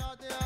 Hare Hare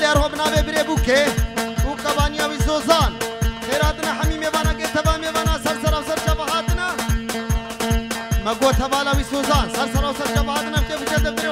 والي روب نابي بري بوكي وكبانيا وزوزان خيراتنا حميمي بانا كتبا مي بانا سرسر وسر جبهاتنا مقوة بالا وزوزان سرسر وسر جبهاتنا كيف جد بري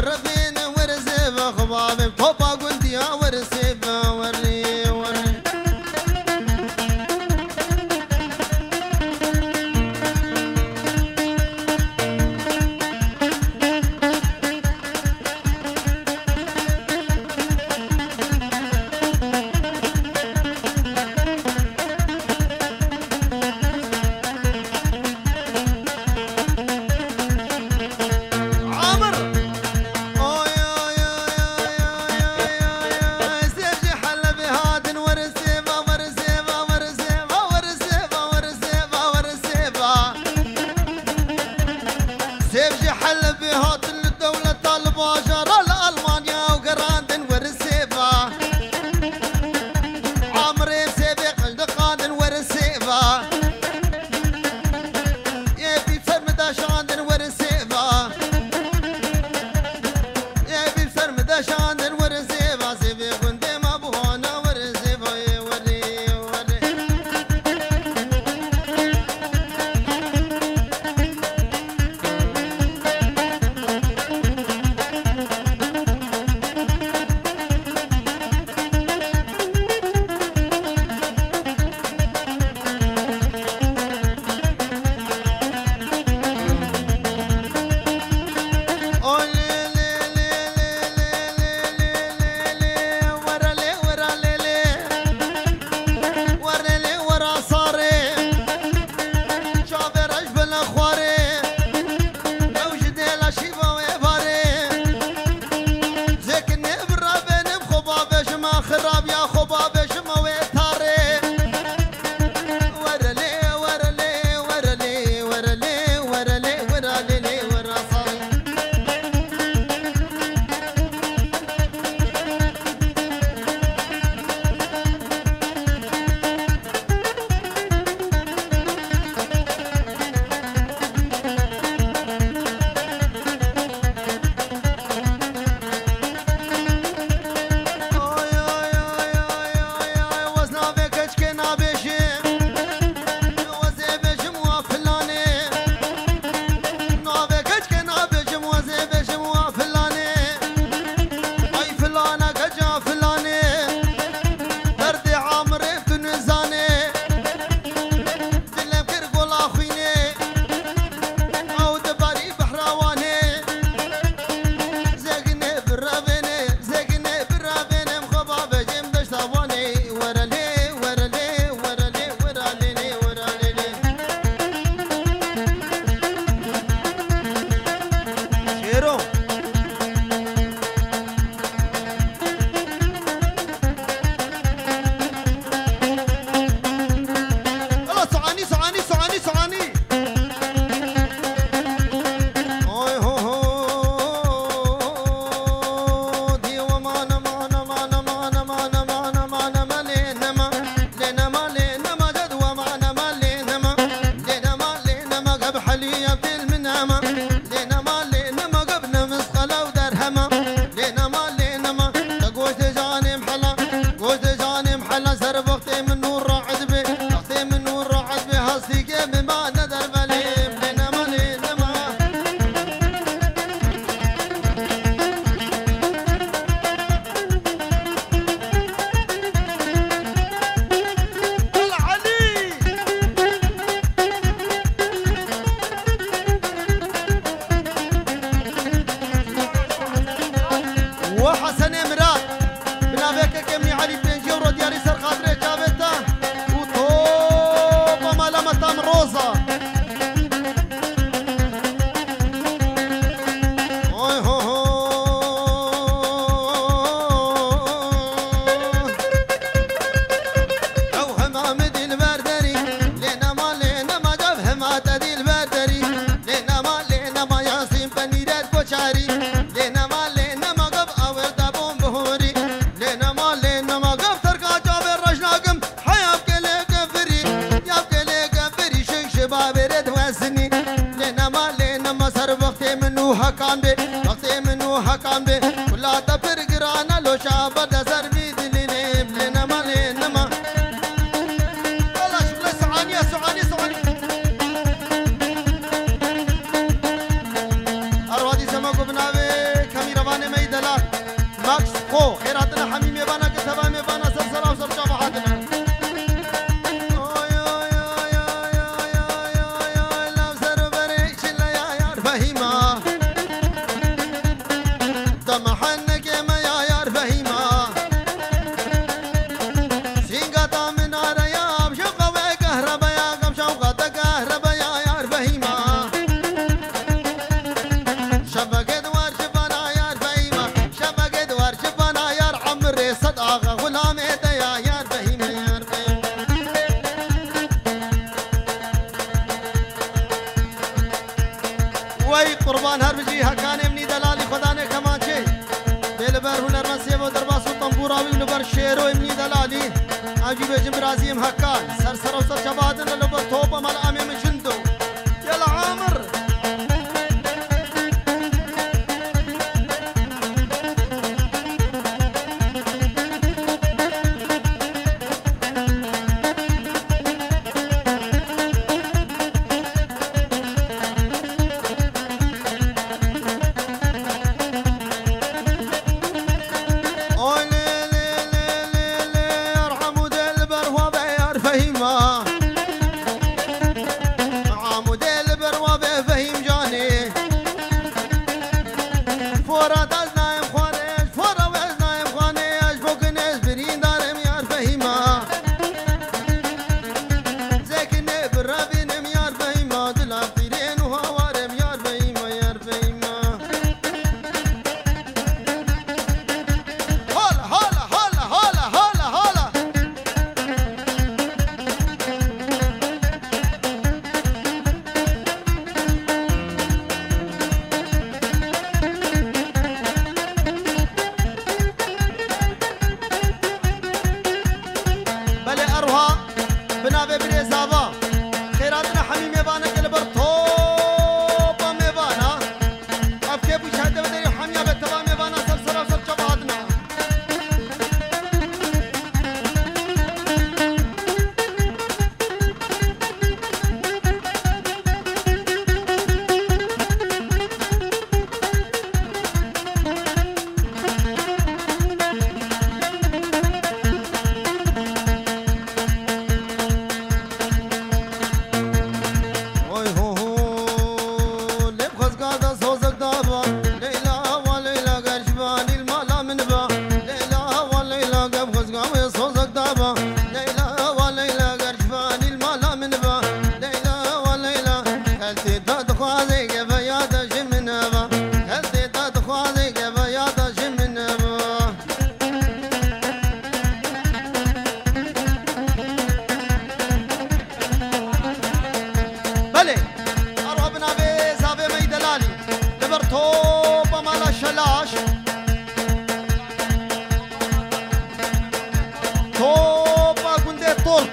de radio.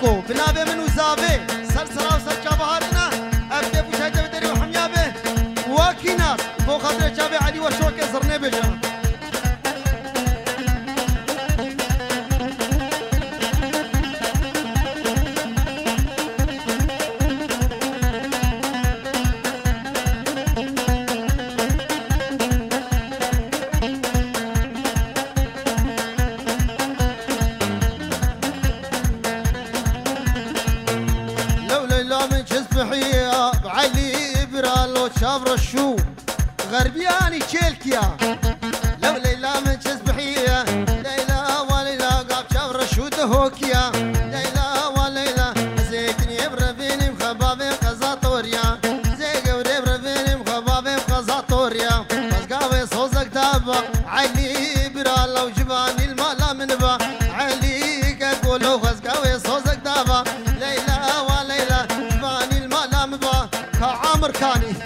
Jacob, binavê min û zavê, ser serra û serka baharê Marcani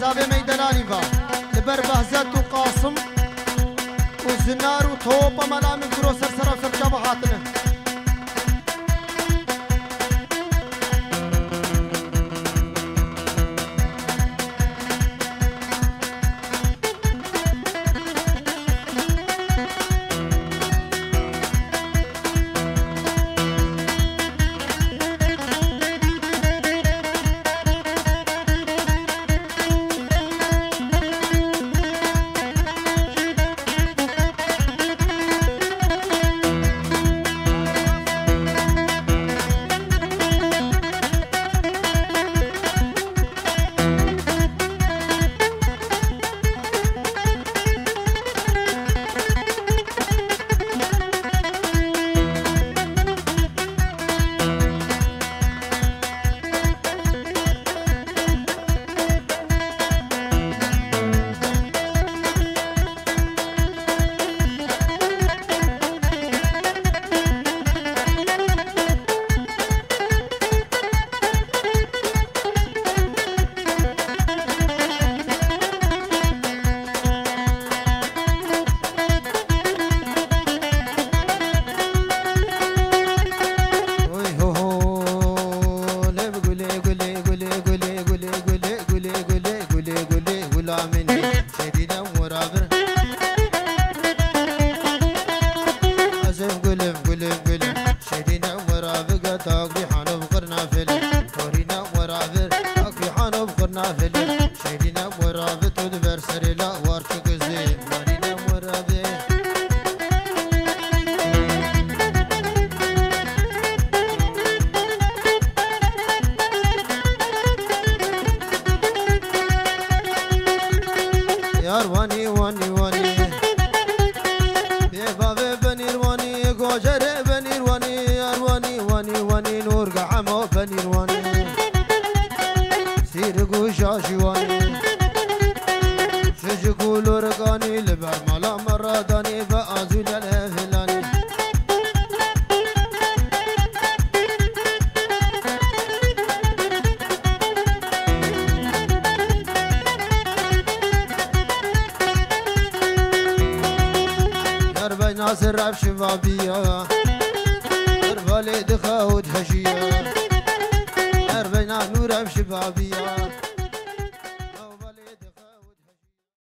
زابي ميداناني با لبر بهزت وقاسم وزنار وتوبة ملامي كروسر سرا سرجا بهاتنه ولا في الليل شايلين ورا بتدبر سريلا وارتكزي